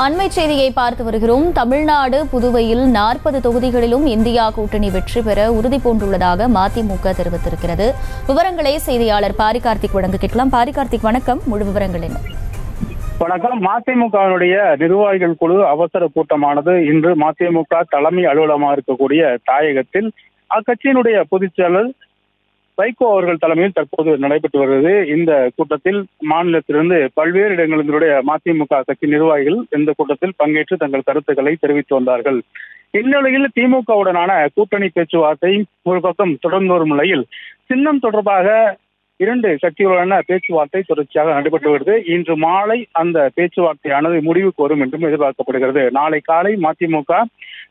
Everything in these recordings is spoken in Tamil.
அண்மை செய்தியை பார்த்து வருகிறோம். தமிழ்நாடு புதுவையில் நாற்பது தொகுதிகளிலும் இந்தியா கூட்டணி வெற்றி பெற உறுதி பூண்டுள்ளதாக மதிமுக தெரிவித்திருக்கிறது. விவரங்களை செய்தியாளர் பாரி கார்த்திக் வழங்க கேட்கலாம் பாரி கார்த்திக் வணக்கம். முழு விவரங்கள் என்ன? வணக்கம். மதிமுகவினுடைய நிர்வாகிகள் குழு அவசர கூட்டமானது இன்று மதிமுக தலைமை அலுவலகமாக இருக்கக்கூடிய தாயகத்தில் அக்கட்சியினுடைய பொதுச் செயலர் வைகோ அவர்கள் தலைமையில் தற்போது நடைபெற்று வருகிறது. இந்த கூட்டத்தில் மாநிலத்திலிருந்து பல்வேறு இடங்களினுடைய மதிமுக கட்சி நிர்வாகிகள் இந்த கூட்டத்தில் பங்கேற்று தங்கள் கருத்துக்களை தெரிவித்து வந்தார்கள். இந்நிலையில் திமுகவுடனான கூட்டணி பேச்சுவார்த்தை ஒரு பக்கம் தொடர்ந்து வரும் நிலையில் சின்னம் தொடர்பாக இரண்டு கட்சிகளுடனான பேச்சுவார்த்தை தொடர்ச்சியாக நடைபெற்று வருகிறது. இன்று மாலை அந்த பேச்சுவார்த்தையானது முடிவுக்கு வரும் என்றும் எதிர்பார்க்கப்படுகிறது. நாளை காலை மதிமுக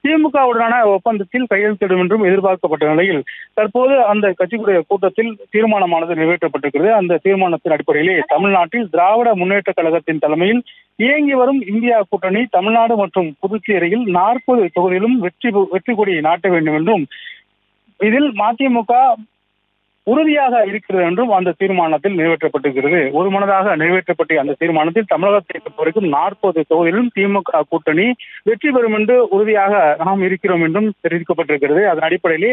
திமுகவுடனான ஒப்பந்தத்தில் கையெழுத்திடும் என்றும் எதிர்பார்க்கப்பட்ட நிலையில் தற்போது அந்த கட்சிகளுடைய கூட்டத்தில் தீர்மானமானது நிறைவேற்றப்பட்டிருக்கிறது. அந்த தீர்மானத்தின் அடிப்படையிலே தமிழ்நாட்டில் திராவிட முன்னேற்ற கழகத்தின் தலைமையில் இயங்கி வரும் இந்தியா கூட்டணி தமிழ்நாடு மற்றும் புதுச்சேரியில் நாற்பது தொகுதியிலும் வெற்றி வெற்றி கொடியை நாட்ட வேண்டும் என்றும் இதில் மதிமுக உறுதியாக இருக்கிறது என்றும் அந்த தீர்மானத்தில் நிறைவேற்றப்பட்டிருக்கிறது. ஒரு மனதாக நிறைவேற்றப்பட்ட அந்த தீர்மானத்தில் தமிழகத்தை பொறுத்தவரைக்கும் நாற்பது தொகுதியிலும் திமுக கூட்டணி வெற்றி பெறும் என்று உறுதியாக நாம் இருக்கிறோம் என்றும் தெரிவிக்கப்பட்டிருக்கிறது. அதன் அடிப்படையிலே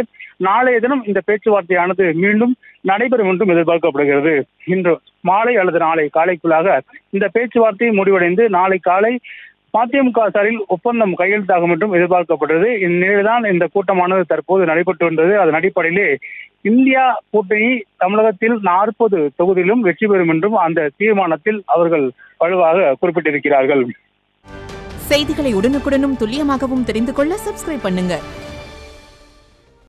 நாளைய தினம் இந்த பேச்சுவார்த்தையானது மீண்டும் நடைபெறும் என்றும் எதிர்பார்க்கப்படுகிறது. இன்று மாலை அல்லது நாளை காலைக்குள்ளாக இந்த பேச்சுவார்த்தை முடிவடைந்து நாளை காலை மதிமுக சாரில் ஒப்பந்தம் கையெழுத்தாகும் என்றும் எதிர்பார்க்கப்பட்டது. இந்நிலையில்தான் இந்த கூட்டமானது தற்போது நடைபெற்று வந்தது. அதன் அடிப்படையிலே இந்தியா கூட்டணி தமிழகத்தில் நாற்பது தொகுதியிலும் வெற்றி பெறும் என்றும் அந்த தீர்மானத்தில் அவர்கள் வலுவாக குறிப்பிட்டிருக்கிறார்கள். செய்திகளை உடனுக்குடனும் துல்லியமாகவும் தெரிந்து கொள்ள சப்ஸ்கிரைப் பண்ணுங்க.